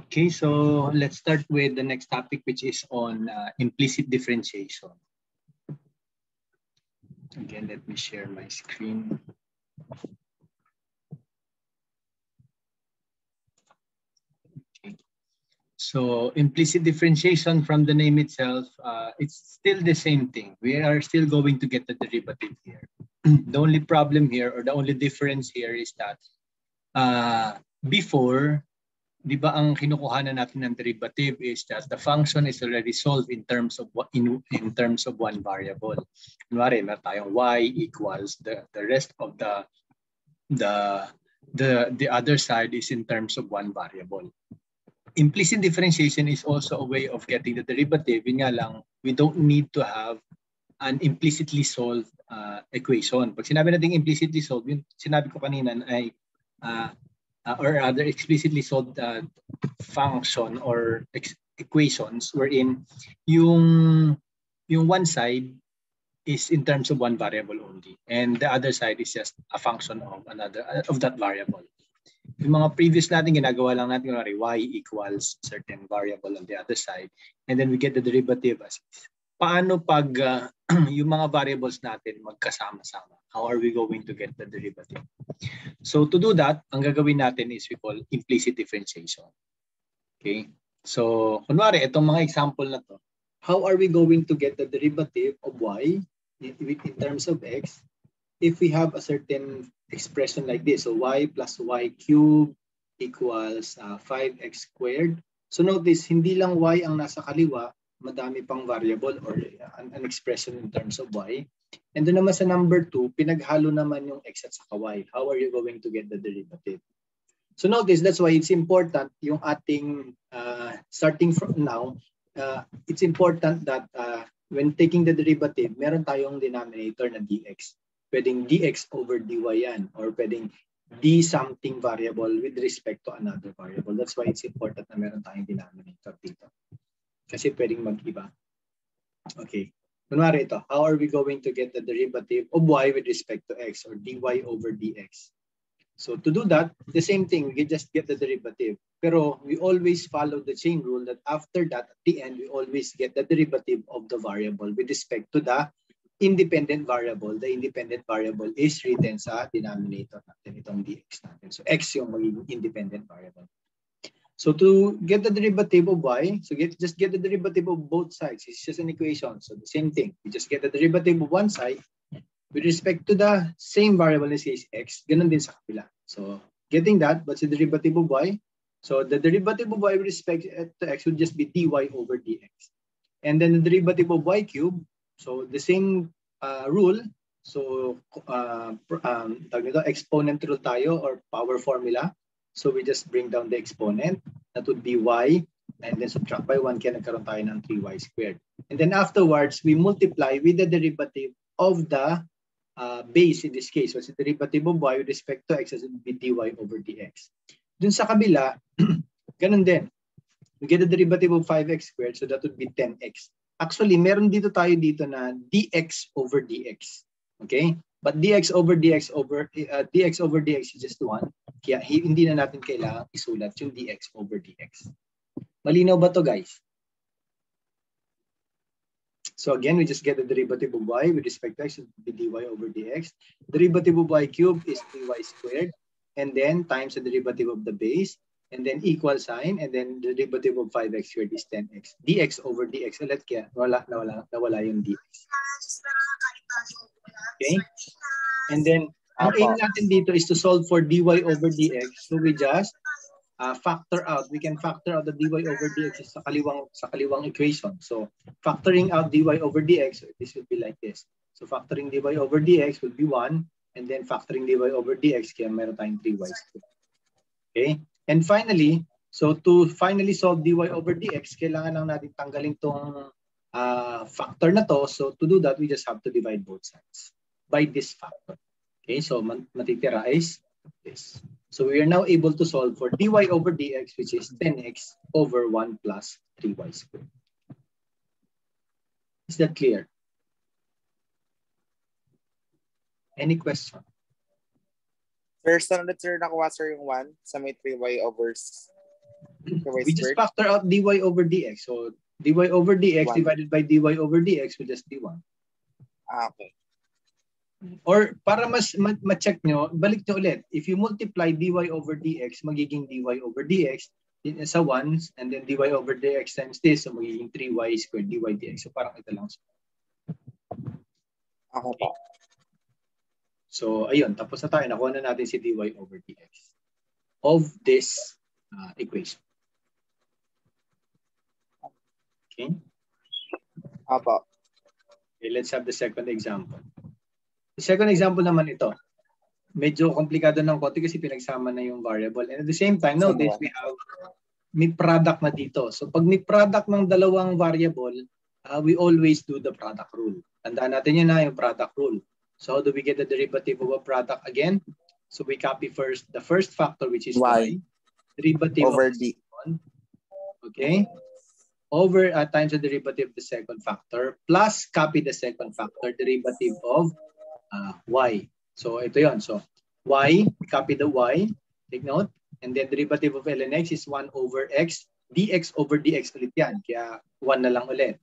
Okay, so let's start with the next topic, which is on uh, implicit differentiation. Again, let me share my screen. Okay. So implicit differentiation from the name itself, uh, it's still the same thing. We are still going to get the derivative here. the only problem here or the only difference here is that uh, before di ba ang kinukuhanan natin ng derivative is that the function is already solved in terms of in, in terms of one variable. Kunwari, meron tayong y equals the the rest of the the the the other side is in terms of one variable. Implicit differentiation is also a way of getting the derivative. Yun nga lang, we don't need to have an implicitly solved uh, equation. Pag sinabi natin implicitly solved, yun sinabi ko kanina ay uh, uh, or rather explicitly solved uh, function or equations wherein yung yung one side is in terms of one variable only and the other side is just a function of another of that variable. Yung mga previous natin ginagawa lang natin kunwari y equals certain variable on the other side and then we get the derivative as. Paano pag uh, yung mga variables natin magkasama-sama? How are we going to get the derivative? So to do that, ang gagawin natin is we call implicit differentiation. Okay? So, kunwari, itong mga example na to, how are we going to get the derivative of y in, terms of x if we have a certain expression like this? So y plus y cubed equals uh, 5x squared. So notice, hindi lang y ang nasa kaliwa, madami pang variable or an, an expression in terms of y. And doon naman sa number 2, pinaghalo naman yung x at saka y. How are you going to get the derivative? So notice, that's why it's important yung ating, uh, starting from now, uh, it's important that uh, when taking the derivative, meron tayong denominator na dx. Pwedeng dx over dy yan or pwedeng d something variable with respect to another variable. That's why it's important na meron tayong denominator dito. Kasi pwedeng mag-iba. Okay. Kunwari ito, how are we going to get the derivative of y with respect to x or dy over dx? So to do that, the same thing, we just get the derivative. Pero we always follow the chain rule that after that, at the end, we always get the derivative of the variable with respect to the independent variable. The independent variable is written sa denominator natin, itong dx natin. So x yung magiging independent variable. So to get the derivative of y, so get just get the derivative of both sides. It's just an equation. So the same thing. We just get the derivative of one side with respect to the same variable, this case x. Ganun din sa kapila. So getting that, what's the derivative of y? So the derivative of y with respect to x would just be dy over dx. And then the derivative of y cubed, so the same uh, rule. So uh, um, exponent rule tayo or power formula. So we just bring down the exponent. That would be y. And then subtract by 1, kaya nagkaroon tayo ng 3y squared. And then afterwards, we multiply with the derivative of the uh, base in this case. So the derivative of y with respect to x as would be dy over dx. Dun sa kabila, ganun din. We get the derivative of 5x squared, so that would be 10x. Actually, meron dito tayo dito na dx over dx. Okay? But dx over dx over uh, dx over dx is just 1. Kaya hindi na natin kailangan isulat yung dx over dx. Malinaw ba to guys? So again, we just get the derivative of y with respect to x, be dy over dx. Derivative of y cubed is 3y squared. And then times the derivative of the base. And then equal sign. And then the derivative of 5x squared is 10x. dx over dx. Ulit kaya wala, nawala, nawala yung dx. Okay? And then, ang aim natin dito is to solve for dy over dx. So we just uh, factor out. We can factor out the dy over dx sa kaliwang sa kaliwang equation. So factoring out dy over dx, this would be like this. So factoring dy over dx would be 1 and then factoring dy over dx kaya meron tayong 3y squared. Okay? And finally, so to finally solve dy over dx, kailangan lang natin tanggalin tong uh, factor na to. So to do that, we just have to divide both sides by this factor. Okay, so matitira is this. So we are now able to solve for dy over dx, which is 10x over 1 plus 3y squared. Is that clear? Any question? First, ano sir nakuha sir yung 1 sa may 3y over we just factor out dy over dx. So dy over dx one. divided by dy over dx will just be 1. Ah, okay. Or para mas ma-check nyo, balik nyo ulit. If you multiply dy over dx, magiging dy over dx sa 1 and then dy over dx times this, so magiging 3y squared dy dx. So parang ito lang. Ako po. So ayun, tapos na tayo. Nakuha na natin si dy over dx of this uh, equation. Okay? Apo. Okay, let's have the second example. The second example naman ito. Medyo komplikado ng konti kasi pinagsama na yung variable. And at the same time, notice we have may product na dito. So pag may product ng dalawang variable, uh, we always do the product rule. Tandaan natin yun na yung product rule. So how do we get the derivative of a product again? So we copy first the first factor which is y. Derivative over d. Okay? over uh, times the derivative of the second factor plus copy the second factor derivative of uh, y. So ito yon. So y, copy the y, take note, and then derivative of ln x is 1 over x, dx over dx ulit yan. Kaya 1 na lang ulit.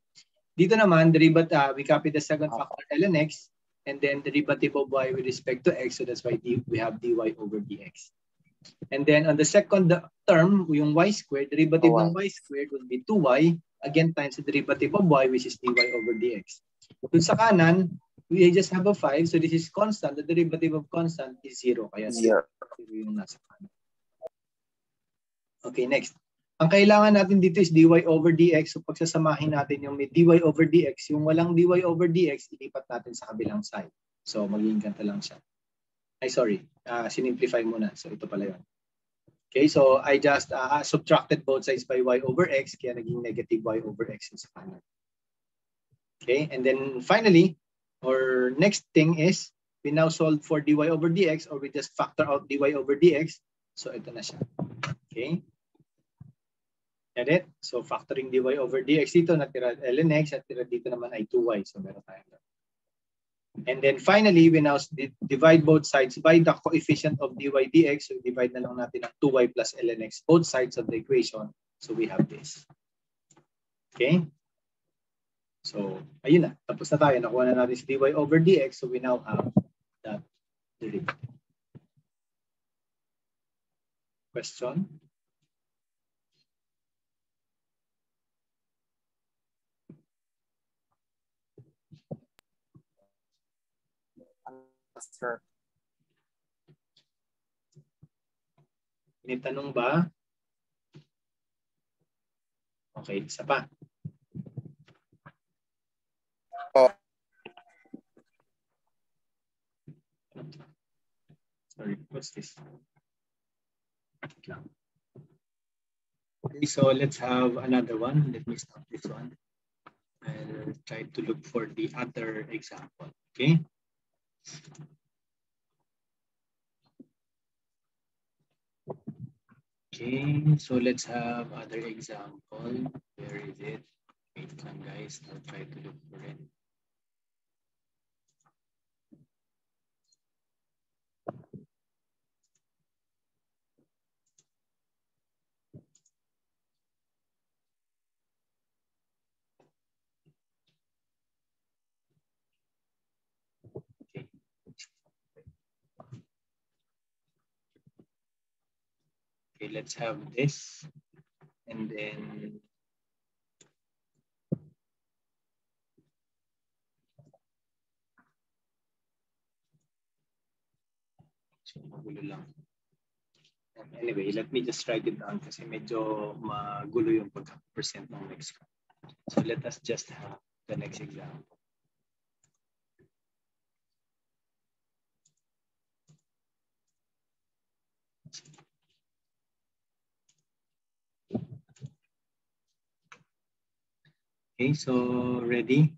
Dito naman, derivative, uh, we copy the second factor ln x, and then derivative of y with respect to x, so that's why d, we have dy over dx. And then on the second term, yung y squared, derivative oh, ng y squared will be 2y, again times the derivative of y, which is dy over dx. Dun sa kanan, we just have a 5, so this is constant. The derivative of constant is 0. Kaya 0 yung nasa kanan. Okay, next. Ang kailangan natin dito is dy over dx. So pagsasamahin natin yung may dy over dx, yung walang dy over dx, ilipat natin sa kabilang side. So magiging ganito lang siya. Ay, sorry. Uh, sinimplify muna. So, ito pala yun. Okay, so I just uh, subtracted both sides by y over x, kaya naging negative y over x sa kanan. Okay, and then finally, or next thing is, we now solve for dy over dx, or we just factor out dy over dx. So, ito na siya. Okay. Get it? So, factoring dy over dx dito, natira ln x, at natira dito naman ay 2y. So, meron tayo And then finally, we now divide both sides by the coefficient of dy dx. So divide na lang natin ang 2y plus ln x, both sides of the equation. So we have this. Okay? So, ayun na. Tapos na tayo. Nakuha na natin si dy over dx. So we now have that derivative. Question? Sir. May tanong ba? Okay, isa pa. Sorry, what's this? Okay, so let's have another one. Let me stop this one. I'll try to look for the other example. Okay. Okay, so let's have other example. Where is it? Wait lang guys, I'll try to look for it. Okay, let's have this. And then. Anyway, let me just write it down kasi medyo magulo yung pagka-percent ng next one. So let us just have the next example. Okay, so ready?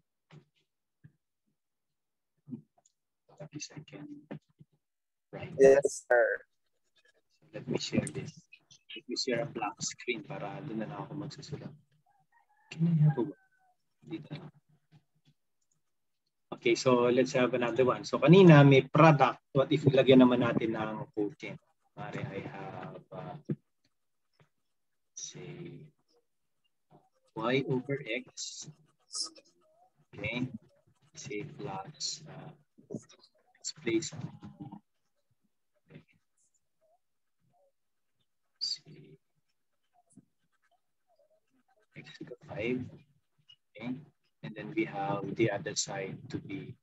At least I can write. Yes, sir. So let me share this. Let me share a black screen para doon na lang ako magsusulat. Can I have a Dito na. Okay, so let's have another one. So kanina may product. What if ilagyan naman natin ng quotient? Mari I have uh, say y over x. Okay. Say plus uh, let's place okay. the 5. Okay. And then we have the other side to be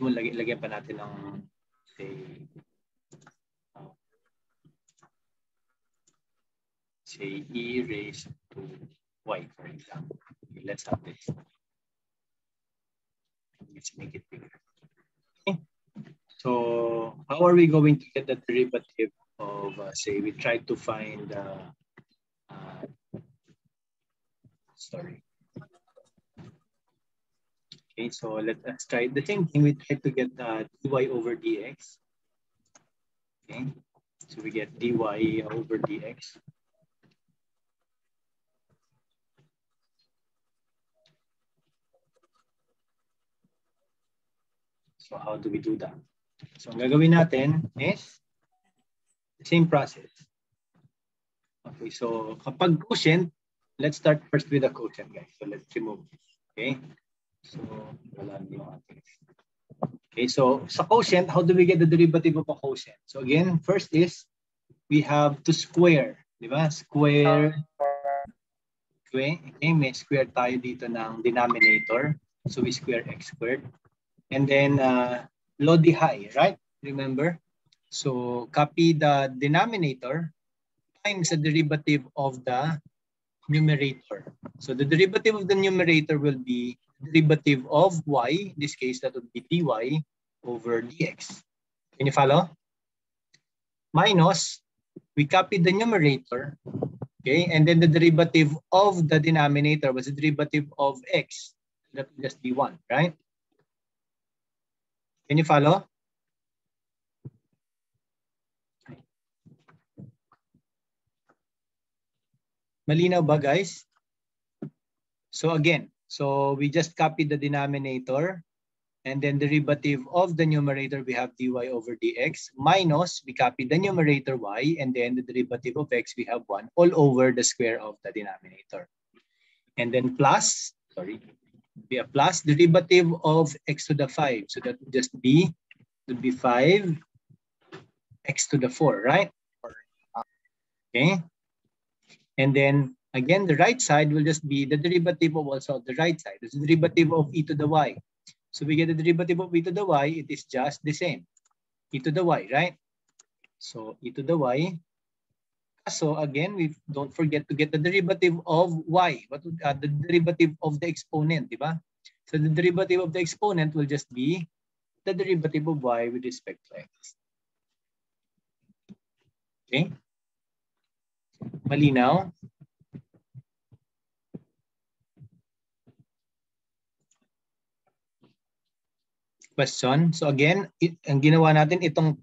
lagyan, lagyan pa natin ng say uh, say e raised to y, for example. Let's have this. Let's make it bigger. Okay. So how are we going to get the derivative of, uh, say, we try to find, uh, uh, sorry. Okay, so let us try the same thing. We try to get uh, dy over dx. Okay, so we get dy over dx. So how do we do that? So ang gagawin natin is the same process. Okay, so kapag quotient, let's start first with the quotient, guys. So let's remove this. Okay? So wala yung ating. Okay, so sa quotient, how do we get the derivative of a quotient? So again, first is we have to square, di ba? Square. Okay, okay, may square tayo dito ng denominator. So we square x squared. And then uh, high, right? Remember? So copy the denominator times the derivative of the numerator. So the derivative of the numerator will be derivative of y. In this case, that would be dy over dx. Can you follow? Minus, we copy the numerator, okay? And then the derivative of the denominator was the derivative of x. That would just be 1, right? Can you follow? Malinaw ba guys? So again, so we just copy the denominator and then derivative of the numerator we have dy over dx minus we copy the numerator y and then the derivative of x we have 1 all over the square of the denominator. And then plus, sorry, be a plus derivative of x to the 5. So that would just be, would be 5 x to the 4, right? Okay. And then again, the right side will just be the derivative of also the right side. It's the derivative of e to the y. So we get the derivative of e to the y, it is just the same. e to the y, right? So e to the y so again, we don't forget to get the derivative of y. Would, uh, the derivative of the exponent, di ba? So the derivative of the exponent will just be the derivative of y with respect to x. Okay? Malinaw? Question? So again, it, ang ginawa natin, itong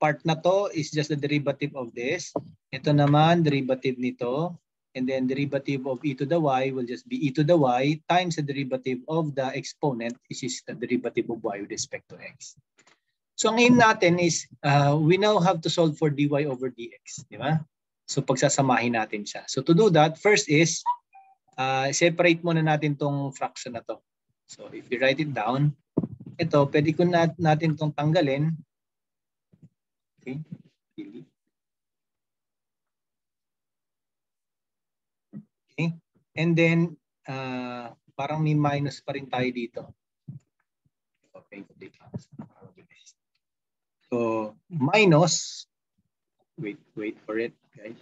part na to is just the derivative of this. Ito naman, derivative nito. And then derivative of e to the y will just be e to the y times the derivative of the exponent, which is the derivative of y with respect to x. So ang aim natin is, uh, we now have to solve for dy over dx. Di ba? So pagsasamahin natin siya. So to do that, first is, uh, separate muna natin tong fraction na to. So if you write it down, ito, pwede ko nat natin tong tanggalin. Okay. Delete. Okay. And then, uh, parang may minus pa rin tayo dito. Okay. So, minus, wait, wait for it, guys.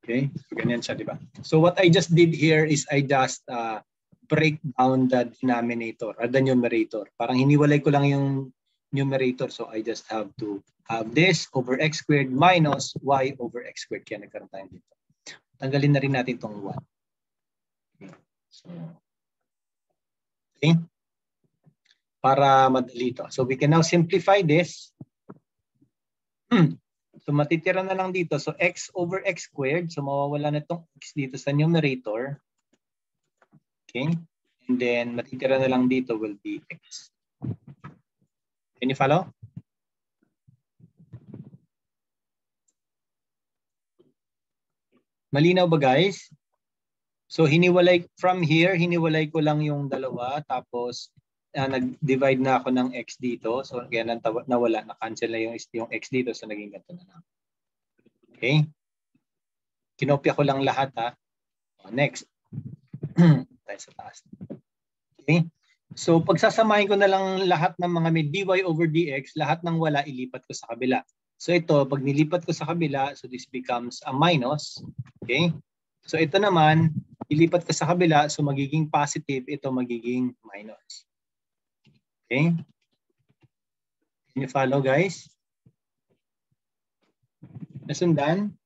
Okay, so ganyan siya, di ba? So what I just did here is I just uh, break down the denominator or the numerator. Parang hiniwalay ko lang yung numerator. So I just have to have this over x squared minus y over x squared. Kaya nagkaroon tayo dito. Tanggalin na rin natin itong 1. Okay. So, okay. Para madali ito. So we can now simplify this. Hmm. So matitira na lang dito. So x over x squared. So mawawala na itong x dito sa numerator. Okay. And then matitira na lang dito will be x. Can you follow? Malinaw ba guys? So hiniwalay from here, hiniwalay ko lang yung dalawa tapos uh, nag-divide na ako ng x dito. So kaya nawala, na-cancel na yung, yung x dito. So naging ganito na lang. Okay? Kinopya ko lang lahat ha. Next. Tayo sa taas. Okay? So pagsasamahin ko na lang lahat ng mga may dy over dx, lahat ng wala ilipat ko sa kabila. So ito, pag nilipat ko sa kabila, so this becomes a minus. Okay? So ito naman, ilipat ka sa kabila, so magiging positive, ito magiging minus. Okay? Can you follow guys? Nasundan?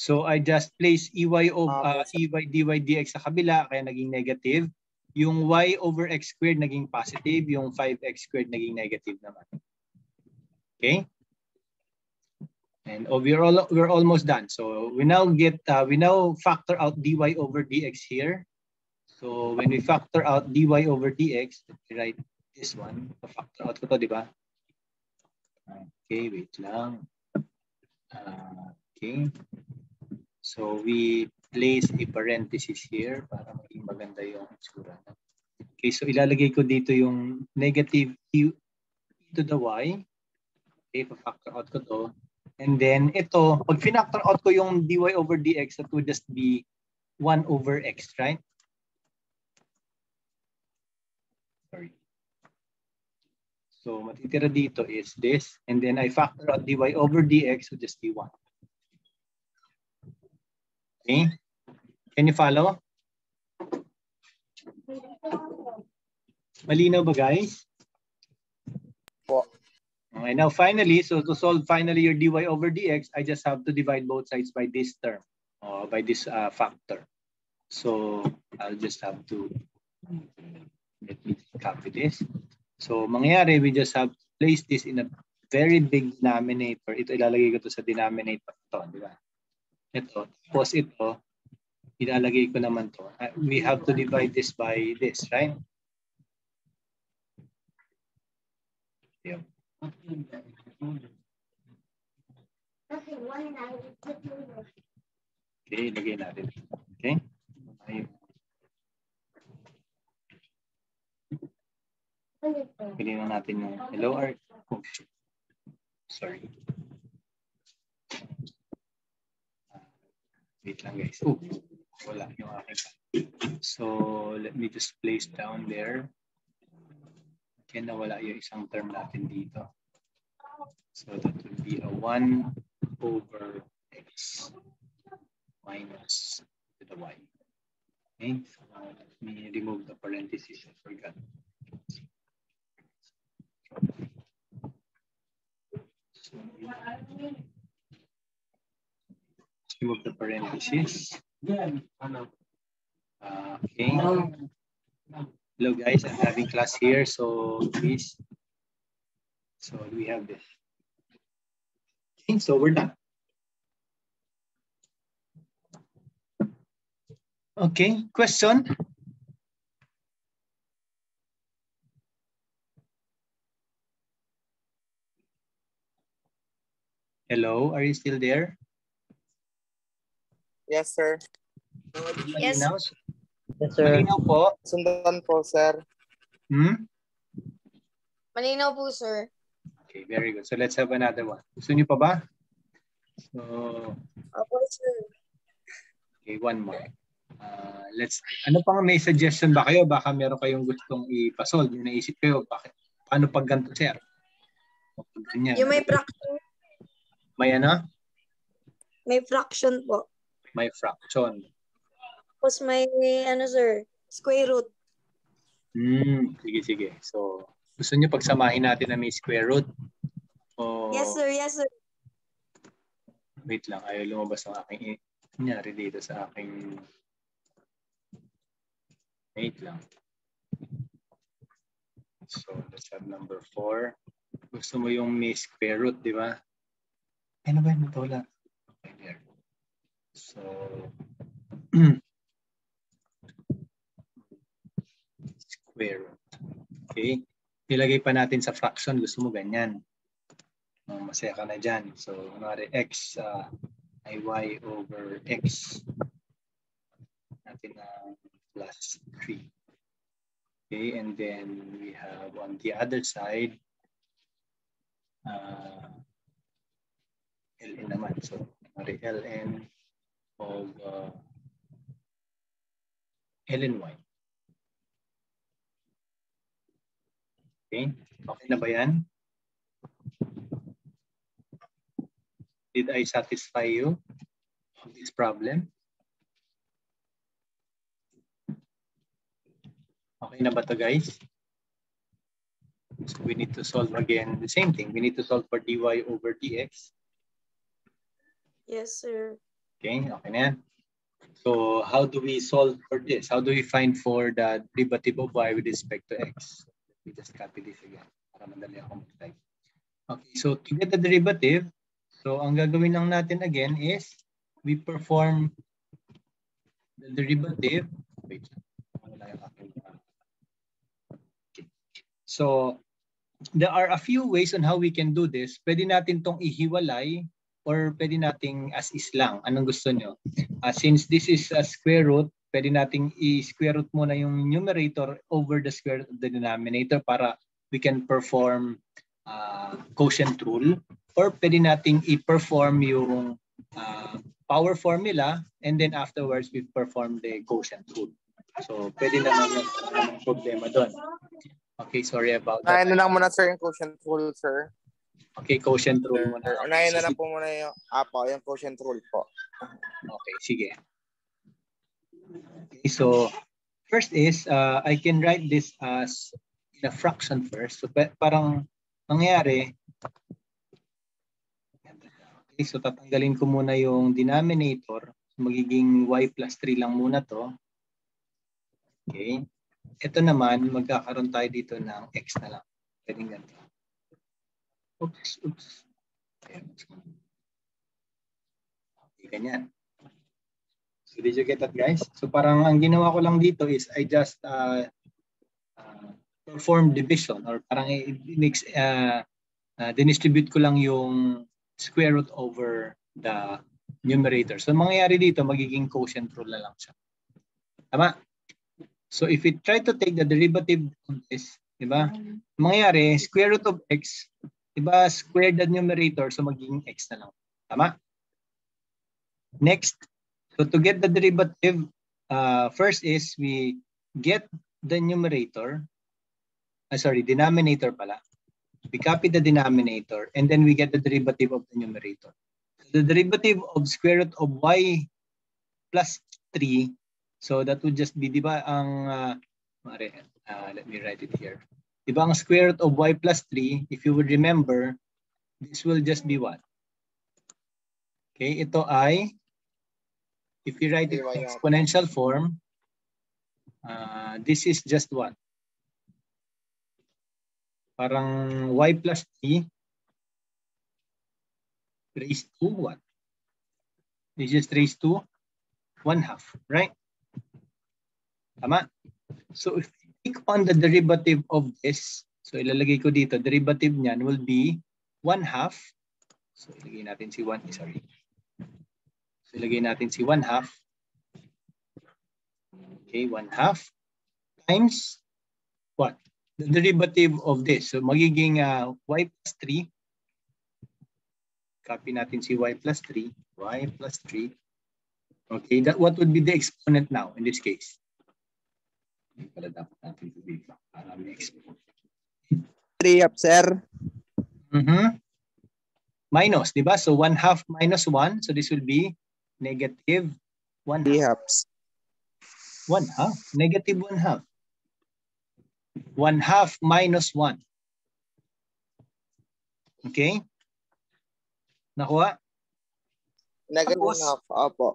So I just place EY of uh, EY dy dx sa kabila kaya naging negative. Yung y over x squared naging positive, yung 5x squared naging negative naman. Okay? And oh, we're all we're almost done. So we now get uh, we now factor out dy over dx here. So when we factor out dy over dx, let me write this one. Factor out ko to, di ba? Okay, wait lang. Uh, okay. So we place a parenthesis here para maging maganda yung itsura. Okay, so ilalagay ko dito yung negative e to the y. Okay, pa-factor out ko to. And then ito, pag finactor out ko yung dy over dx, that would just be 1 over x, right? So matitira dito is this. And then I factor out dy over dx would just be 1. Okay? Can you follow? Malinaw ba guys? Po. Okay, now finally, so to solve finally your dy over dx, I just have to divide both sides by this term, or by this uh, factor. So I'll just have to, let me copy this. So mangyayari, we just have to place this in a very big denominator. Ito ilalagay ko to sa denominator to, di ba? Ito. Tapos ito, ilalagay ko naman to. Uh, we have to divide this by this, right? Yep. Okay, lagay natin. Okay? Ayun. Pili na natin yung hello art. Oh. Sorry. Wait lang guys. Oh, wala yung aking. So, let me just place down there. Kaya nawala yung isang term natin dito. So that would be a 1 over x minus to the y. Okay, so let me remove the parentheses. I forgot. So, remove the parentheses. Uh, okay. Hello guys, I'm having class here, so please. So we have this. Okay, so we're done. Okay, question? Hello, are you still there? Yes, sir. Yes. Malinaw? Yes, sir. Malinaw po? Sundan po, sir. Hmm? Malinaw po, sir. Okay, very good. So let's have another one. Gusto niyo pa ba? So, Opo, sir. okay, one more. Uh, let's, ano pang may suggestion ba kayo? Baka meron kayong gustong ipasolve. Yung naisip kayo, bakit? Paano pag ganito, sir? Pag Ganyan. Yung may fraction, May ano? may fraction po. May fraction. Tapos may, ano, sir, square root. Hmm, sige, sige. So, gusto niyo pagsamahin natin na may square root? O, Yes, sir. Yes, sir. Wait lang, ayaw lumabas ang aking, kunyari dito sa aking, wait lang. So, let's have number four. Gusto mo yung may square root, di ba? Ano ba yun? Ito wala. Okay, there. So, square root. Okay. Ilagay pa natin sa fraction. Gusto mo ganyan. Oh, masaya ka na dyan. So, kunwari x uh, ay y over x natin na plus 3. Okay, and then we have on the other side, uh, ln naman. So, kunwari ln of uh, ln y. Okay, okay na ba yan? Did I satisfy you of this problem? Okay na ba to guys? So we need to solve again the same thing. We need to solve for dy over dx. Yes, sir. Okay, okay na. So how do we solve for this? How do we find for the derivative of y with respect to x? Let me just copy this again para madali ako mag-type. Okay, so to get the derivative, so ang gagawin lang natin again is we perform the derivative. Wait, okay. So there are a few ways on how we can do this. Pwede natin tong ihiwalay or pwede nating as is lang. Anong gusto nyo? Uh, since this is a square root, pwede nating i-square root muna yung numerator over the square root of the denominator para we can perform uh, quotient rule. Or pwede nating i-perform yung uh, power formula and then afterwards we perform the quotient rule. So pwede naman yung problema doon. Okay, sorry about that. Na lang muna sir yung quotient rule, sir. Okay, quotient rule muna. Unahin na lang po muna yung, apo, yung quotient rule po. Okay, sige. Okay, so first is uh, I can write this as in a fraction first. So pa- parang mangyayari Okay, so tatanggalin ko muna yung denominator. So, magiging y plus 3 lang muna to. Okay. Ito naman, magkakaroon tayo dito ng x na lang. Pwedeng ganito. Oops, oops. Okay, ganyan. So did you get that guys? So parang ang ginawa ko lang dito is I just uh, uh, perform division or parang uh, uh, dinistribute ko lang yung square root over the numerator. So mangyayari dito, magiging quotient rule na lang siya. Tama? So if we try to take the derivative of this, di ba? Mangyayari, square root of x, di ba, square the numerator, so magiging x na lang. Tama? Next, so to get the derivative, uh, first is we get the numerator, uh, sorry, denominator pala. We copy the denominator and then we get the derivative of the numerator. The derivative of square root of y plus 3, so that would just be, di ba, ang, uh, uh, let me write it here. Di ba, ang square root of y plus 3, if you would remember, this will just be what? Okay, ito ay, if you write it in exponential form, uh, this is just what? Parang y plus 3 raised to what? This is raised to 1 half, right? Tama? So if take on the derivative of this, so ilalagay ko dito, derivative niyan will be 1 half. So ilagay natin si 1, sorry. So ilagay natin si 1 half. Okay, 1 half times what? The derivative of this. So magiging uh, y plus 3. Copy natin si y plus 3. y plus 3. Okay, that what would be the exponent now in this case? Pala dapat natin dito. Para may exponent. 3 up, sir. Mhm. Minus, di ba? So 1 half minus 1. So this will be negative 1 3 half. halves. 1 half. Negative 1 half. 1 half minus 1. Okay? Nakuha? Negative Tapos- 1 half. Opo.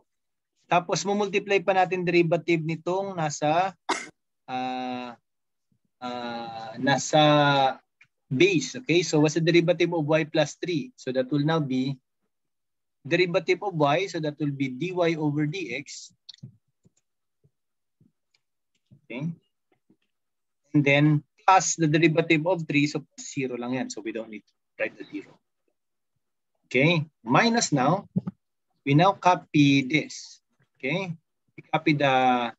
Tapos mumultiply pa natin derivative nitong nasa ah ah, nasa base. Okay? So what's the derivative of y plus 3? So that will now be derivative of y. So that will be dy over dx. Okay? And then plus the derivative of 3. So 0 lang yan. So we don't need to write the 0. Okay, minus now. We now copy this. Okay, we copy the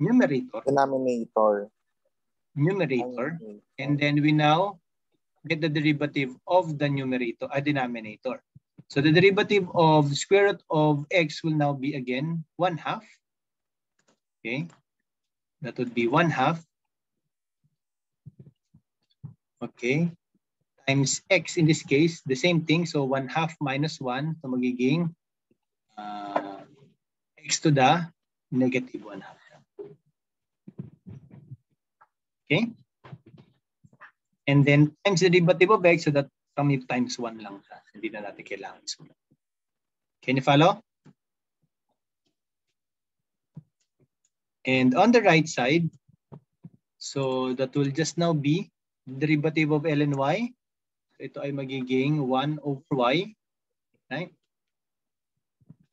numerator, Denominator. numerator, and then we now get the derivative of the numerator, a denominator. So the derivative of square root of x will now be again 1 half. Okay, that would be 1 half. Okay, times x in this case, the same thing. So 1 half minus 1, so magiging uh, x to the negative 1 half. Okay? And then times the derivative of x, so that kami times 1 lang siya. Hindi na natin kailangan isulat. Can you follow? And on the right side, so that will just now be derivative of ln y. Ito ay magiging 1 over y. Right?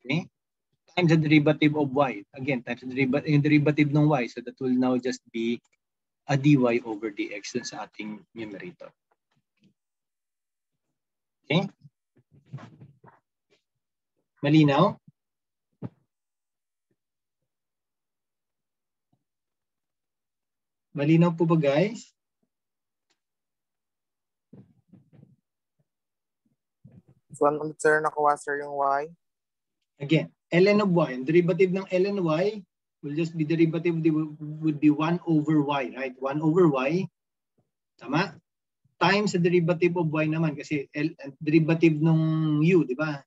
Okay. Times the derivative of y. Again, times the derivative ng y. So that will now just be a dy over dx dun sa ating numerator. Okay? Malinaw? Malinaw po ba guys? So, ano sir, nakuha sir yung y? Again, ln of y, ang derivative ng ln y will just be derivative would be 1 over y, right? 1 over y. Tama? Times the derivative of y naman kasi L, derivative ng u, di ba?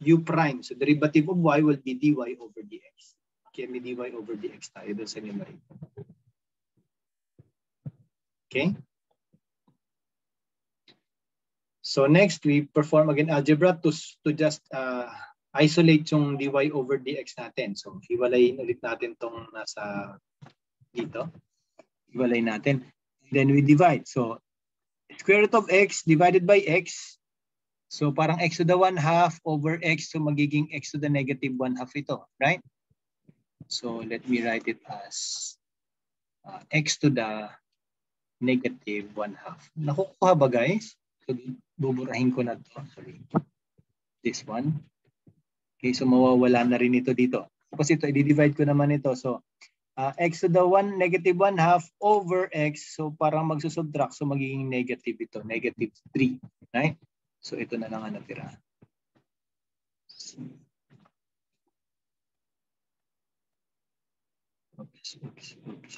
u prime. So derivative of y will be dy over dx. Okay, may dy over dx tayo doon sa numerator. Okay? So next, we perform again algebra to, to just uh, isolate yung dy over dx natin. So hiwalayin ulit natin tong nasa dito. Hiwalay natin. Then we divide. So square root of x divided by x. So parang x to the 1 half over x. So magiging x to the negative 1 half ito. Right? So let me write it as uh, x to the negative 1 half. Nakukuha ba guys? So buburahin ko na to. Sorry. This one. Okay, so mawawala na rin ito dito. Tapos ito, i-divide ko naman ito. So, uh, x to the 1, negative 1 half over x. So, parang magsusubtract. So, magiging negative ito. Negative 3. Right? So, ito na lang ang natira. Oops, oops, oops.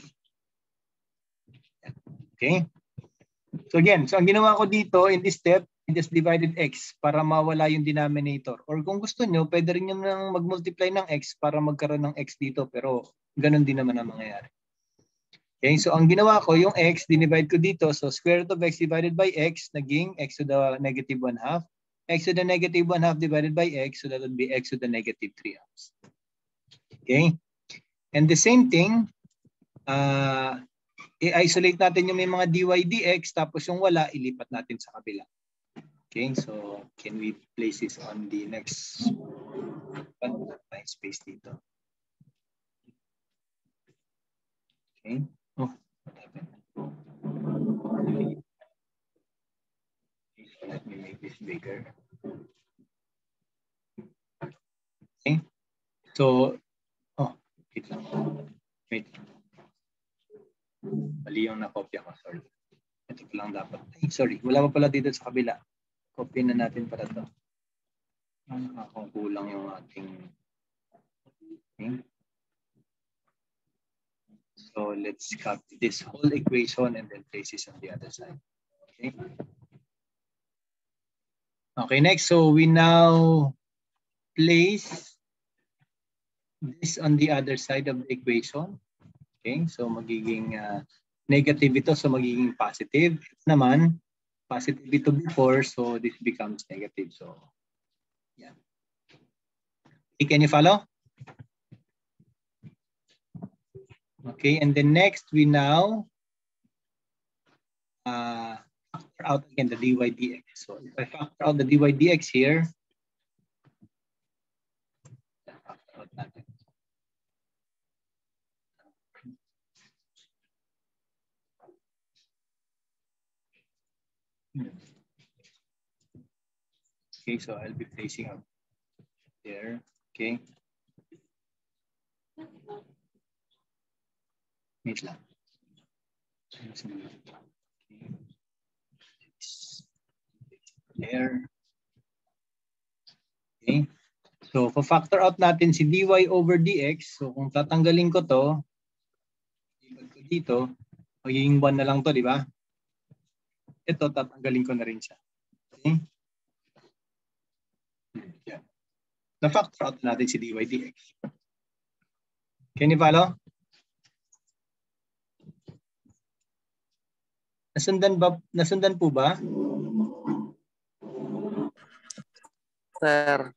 Okay? So again, so ang ginawa ko dito in this step, just divided x para mawala yung denominator. Or kung gusto nyo, pwede rin nyo nang mag-multiply ng x para magkaroon ng x dito. Pero ganun din naman ang mangyayari. Okay, so ang ginawa ko, yung x, dinivide ko dito. So square root of x divided by x, naging x to the negative 1 half. x to the negative 1 half divided by x, so that would be x to the negative 3 halves. Okay? And the same thing, uh, i-isolate natin yung may mga dy dx, tapos yung wala, ilipat natin sa kabila. Okay, so can we place this on the next one? May space dito. Okay. Oh, what happened? So let me make this bigger. Okay. So, oh, wait lang. Wait. Mali yung nakopya ko, sorry. Ito lang dapat. Ay, sorry, wala pa pala dito sa kabila. Copy na natin para to. Nakakakulang yung ating okay. So let's copy this whole equation and then place this on the other side. Okay. Okay, next. So we now place this on the other side of the equation. Okay, so magiging uh, negative ito, so magiging positive. Ito naman, positive ito before, so this becomes negative. So, yeah. Okay, can you follow? Okay, and then next we now uh, factor out again the dy dx. So if I factor out the dy dx here, Okay, so I'll be placing up there. Okay. Wait lang. There. Okay. So, pa-factor out natin si dy over dx. So, kung tatanggalin ko to, dito, magiging 1 na lang to, di ba? Ito, tatanggalin ko na rin siya. Okay? Yan. Na-factor out natin si dy dx. Can you follow? Nasundan ba nasundan po ba? Sir.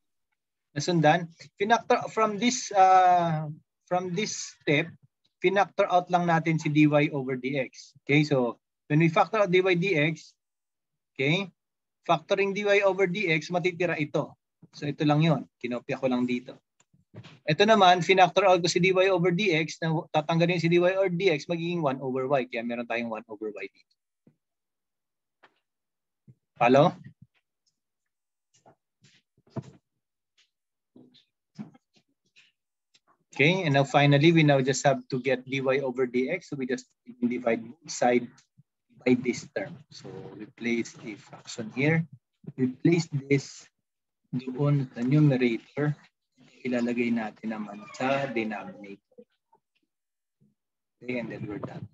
Nasundan? Finactor from this uh, from this step, finactor out lang natin si dy over dx. Okay, so when we factor out dy dx, okay, factoring dy over dx, matitira ito. So ito lang yon. Kinopya ko lang dito. Ito naman, finactor out ko si dy over dx, na tatanggalin si dy over dx, magiging 1 over y. Kaya meron tayong 1 over y dito. Follow? Okay, and now finally, we now just have to get dy over dx. So we just divide both side by this term. So we place a fraction here. We place this doon sa numerator. Ilalagay natin naman sa denominator. Okay, and then we're done.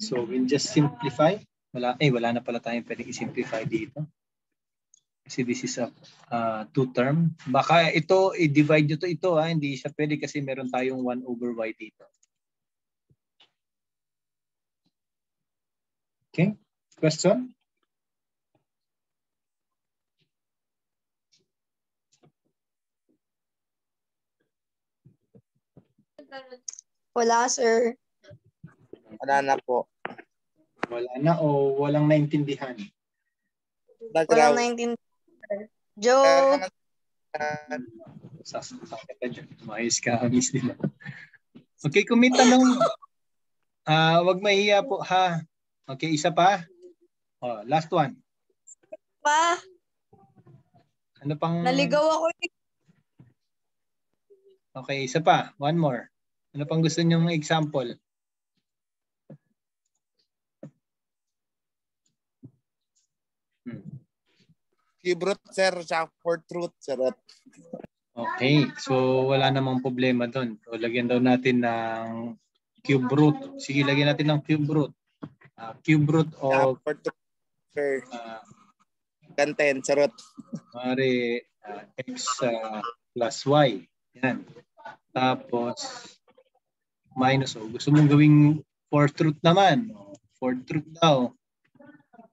So we'll just simplify. Wala, eh, wala na pala tayong pwedeng i-simplify dito. Kasi this is a uh, two term. Baka ito, i-divide nyo to ito. Ha? Hindi siya pwede kasi meron tayong 1 over y dito. Okay, question? Wala, sir. Wala na po. Wala na o walang naintindihan? Background. Walang 19. Joe. Sasakit ka dyan. Maayos ka, miss nila. Okay, kung may tanong, ah wag mahiya po ha. Okay, isa pa. Oh, last one. Pa, Ano pang... naligaw ako. eh. Okay, isa pa. One more. Ano pang gusto niyong example? Cube root, sir, tsaka fourth root, charot. Okay, so wala namang problema doon. So lagyan daw natin ng cube root. Sige, lagyan natin ng cube root. Ah, cube root of fourth root, sir. uh, Content, charot. Mari ah, x ah, plus y. Yan. Tapos minus o gusto mong gawing fourth root naman. Fourth root daw.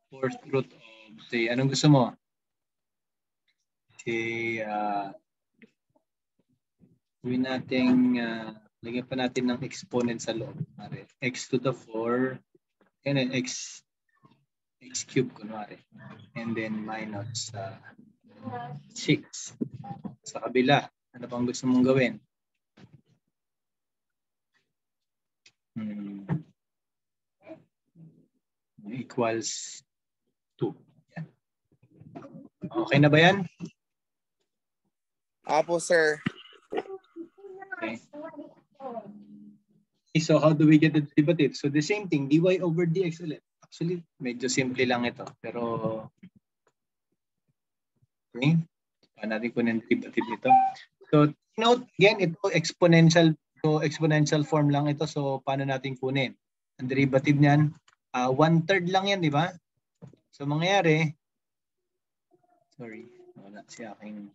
Fourth root of say anong gusto mo? Say uh, gawin natin ah, lagyan pa natin ng exponent sa loob. Mari x to the 4 and then x x cube kunwari. And then minus uh, 6 sa kabila. Ano pang gusto mong gawin? Hmm. Equals 2. Yan. Okay na ba yan? Apo, sir. Okay. So how do we get the derivative? So the same thing, dy over dx ulit. Actually, medyo simple lang ito. Pero, okay. Paano natin kunin ang derivative nito? So, note again, ito exponential so exponential form lang ito. So, paano natin kunin? Ang derivative niyan, uh, one-third lang yan, di ba? So, mangyayari, sorry, wala si aking,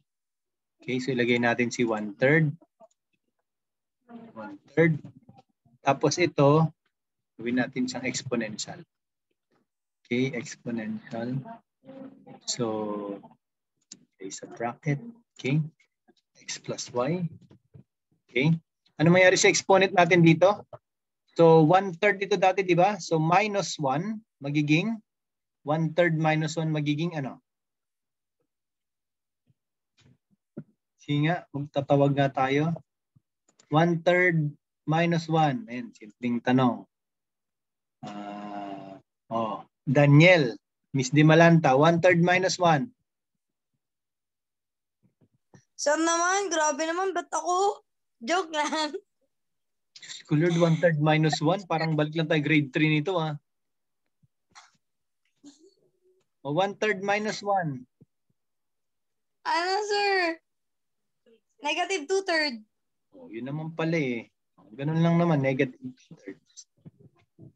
okay, so ilagay natin si one-third. One-third. Tapos ito, gawin natin siyang exponential. Okay, exponential. So, okay, sa bracket, okay, x plus y. Okay. Ano mayari sa exponent natin dito? So, one-third dito dati, di ba? So, minus 1 magiging, one-third minus 1 magiging ano? Sige nga, magtatawag nga tayo. One third minus one. Ayan, simpleng tanong. Ah, oh, Daniel, Miss Dimalanta, one third minus one. Sir naman, grabe naman, ba't ako? Joke lang. Colored one third minus one. Parang balik lang tayo grade 3 nito ah. O one third minus one. Ano, sir? Negative two-third. Oh, yun naman pala eh. Ganun lang naman, negative two-thirds.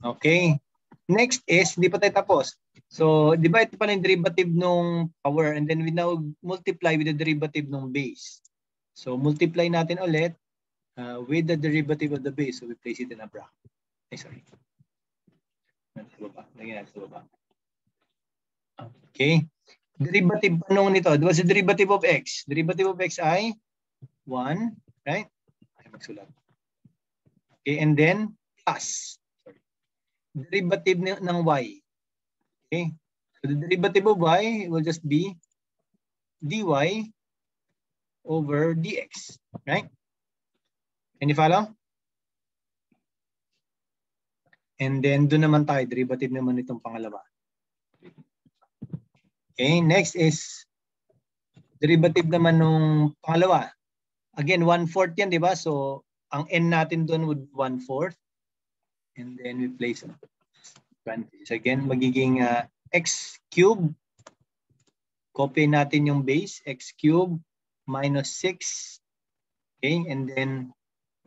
Okay. Next is, hindi pa tayo tapos. So, di ba ito pala yung derivative nung power and then we now multiply with the derivative nung base. So, multiply natin ulit uh, with the derivative of the base. So, we place it in a bracket. Ay, sorry. Lagyan natin sa baba. Okay. Derivative pa nung nito. What's the derivative of x? Derivative of x ay 1, right? Ay, magsulat. Okay, and then plus. Derivative ng y. Okay. So the derivative of y will just be dy over dx. Right? Can you follow? And then doon naman tayo, derivative naman itong pangalawa. Okay, next is derivative naman nung pangalawa. Again, 1/4 yan, di ba? So, ang n natin doon would 1/4. And then we place parentheses. Again, magiging uh, x cube. Copy natin yung base, x cube minus 6. Okay, and then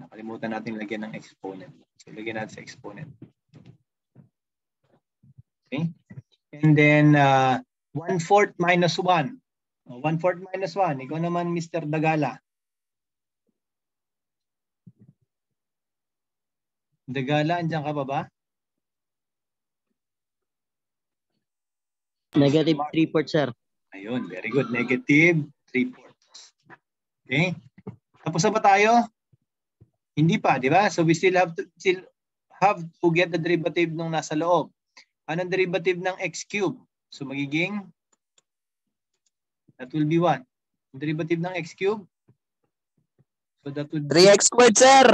nakalimutan natin lagyan ng exponent. So, lagyan natin sa exponent. Okay, and then uh, 1/4 minus 1. 1/4 minus 1. Ikaw naman, Mr. Dagala. Dagala, andyan ka pa ba? Negative 3 fourths, sir. Ayun, very good. Negative 3 fourths. Okay? Tapos na ba tayo? Hindi pa, di ba? So we still have to still have to get the derivative nung nasa loob. Anong derivative ng x cube? So magiging that will be what? Derivative ng x cube? So that would be 3x squared, sir.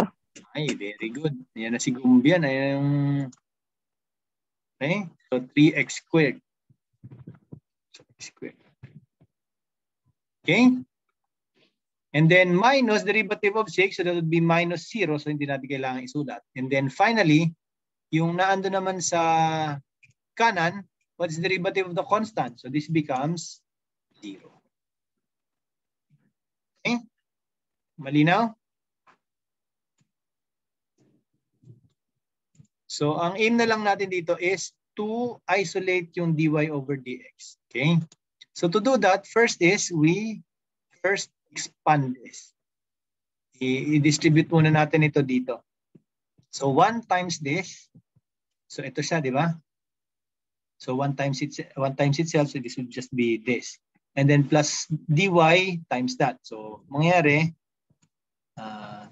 Ay, very good. Yan na si Gumbian. Ayan yung... Okay? So, 3x squared. X squared. Okay? And then minus derivative of 6. So, that would be minus 0. So, hindi natin kailangan isulat. And then finally, yung naando naman sa kanan, what's the derivative of the constant? So, this becomes 0. Okay? Malinaw? So, ang aim na lang natin dito is to isolate yung dy over dx. Okay? So, to do that, first is we first expand this. I-distribute muna natin ito dito. So, 1 times this. So, ito siya, di ba? So, 1 times, it, 1 times itself, so this would just be this. And then plus dy times that. So, mangyari, uh,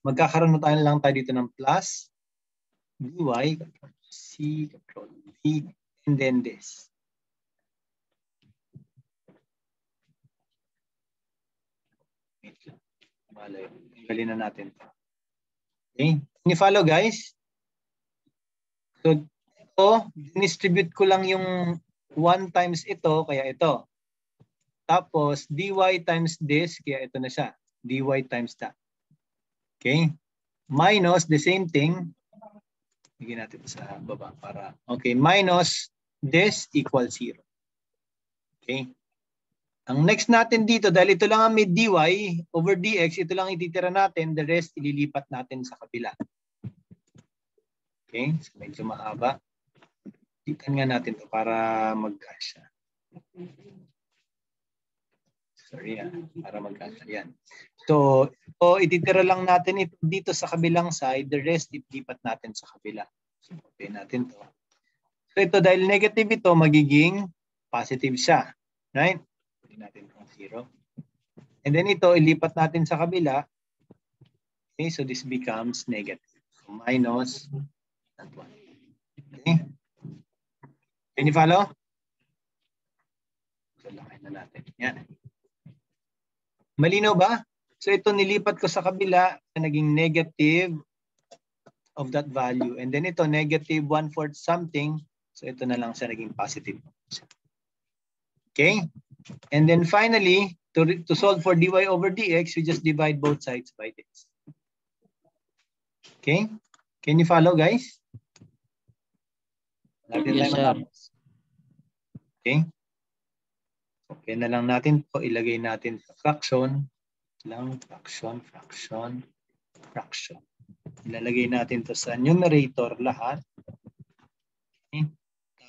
magkakaroon na tayo lang tayo dito ng plus dy, control C, control V, and then this. Malay. Tanggalin na natin. Okay. Can you follow guys? So, ito, distribute ko lang yung 1 times ito, kaya ito. Tapos, dy times this, kaya ito na siya. dy times that. Okay? Minus the same thing, Bigyan natin sa baba para, okay, minus this equals 0. Okay. Ang next natin dito, dahil ito lang ang may dy over dx, ito lang ititira natin, the rest ililipat natin sa kabila. Okay, so medyo mahaba. Titan nga natin to para magkasya. Sorry ah, para magkasya. Yan. So, o ititira lang natin ito dito sa kabilang side, the rest ilipat natin sa kabila. So, okay natin to. So, ito dahil negative ito, magiging positive siya. Right? Pwede natin itong zero. And then ito, ilipat natin sa kabila. Okay, so this becomes negative. So, minus that one. Okay? Can you follow? So, laki na natin. Yan. Malinaw ba? So ito nilipat ko sa kabila, naging negative of that value. And then ito, negative one-fourth something. So ito na lang siya naging positive. Okay? And then finally, to, to solve for dy over dx, we just divide both sides by this. Okay? Can you follow, guys? Yes, sir. Okay? Okay na lang natin po. Ilagay natin sa fraction. Lang, fraction, fraction, fraction. Ilalagay natin to sa numerator lahat. Okay?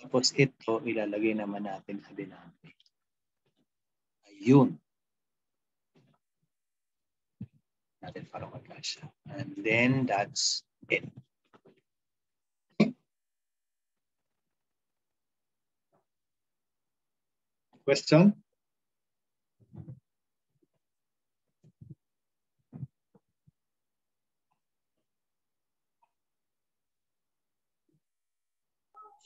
Tapos ito, ilalagay naman natin sa denominator. Ayun. Natin para magkasya. And then that's it. Question?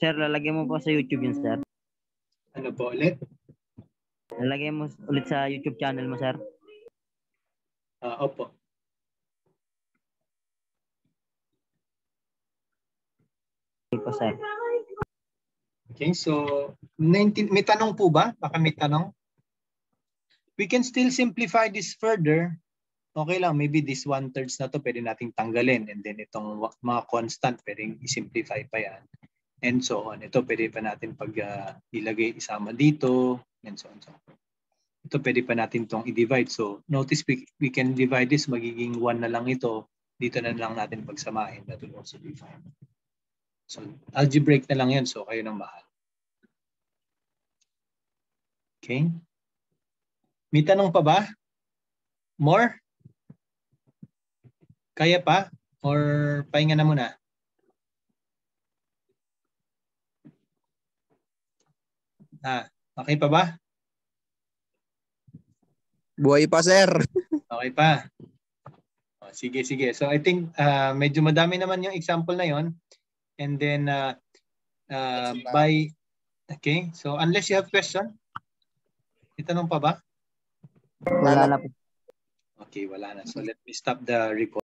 Sir, lalagyan mo po sa YouTube yun, sir. Ano po ulit? Lalagyan mo ulit sa YouTube channel mo, sir. Ah, opo. Okay po, sir. Okay, so 19, may tanong po ba? Baka may tanong. We can still simplify this further. Okay lang, maybe this one-thirds na to pwede nating tanggalin and then itong mga constant pwedeng i-simplify pa yan. And so on. Ito pwede pa natin pag ah, ilagay isama dito and so on. So on. Ito pwede pa natin tong i-divide. So notice we, we can divide this, magiging 1 na lang ito. Dito na lang natin pagsamahin. That will also be fine. So algebraic na lang yan. So kayo nang mahal. Okay. May tanong pa ba? More? Kaya pa? Or pahinga na muna? Ah, okay pa ba? Buhay pa, sir. Okay pa. O, sige, sige. So I think uh, medyo madami naman yung example na yon. And then uh, uh, by okay, so unless you have question, itanong pa ba? Wala na po. Okay, wala na. So let me stop the record.